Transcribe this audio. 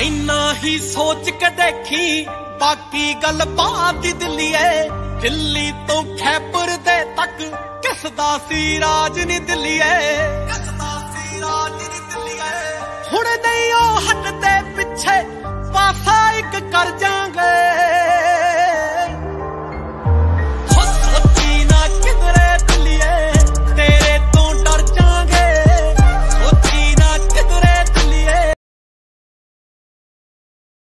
ਇੰਨਾ ਹੀ ਸੋਚ ਕੇ ਦੇਖੀ ਬਾਕੀ ਗੱਲ ਬਾਤ ਦੀ ਦਿੱਲੀਏ। ਦਿੱਲੀ ਤੋਂ ਖੈਬਰ ਦੇ ਤੱਕ ਕਿਸਦਾ ਸੀ ਰਾਜ ਨੀ ਦਿੱਲੀਏ। ਕਿਸ ਦਾ ਸੀ ਰਾਜ ਨੀ ਦਿੱਲੀਏ। ਹੁਣ ਨਹੀਂ ਉਹ ਹੱਟ